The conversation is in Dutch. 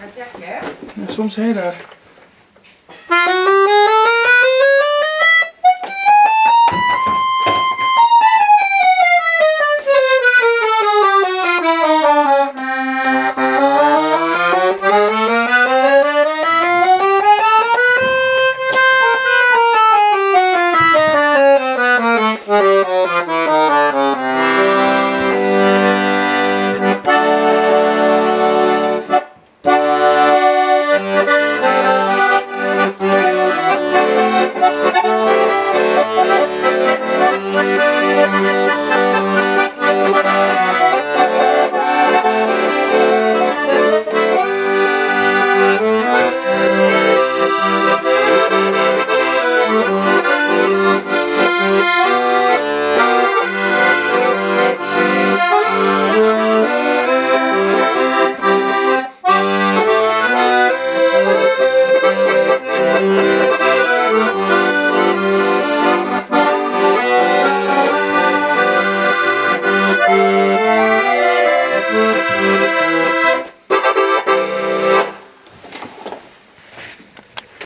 Dat zeg je. Ja, soms heel daar.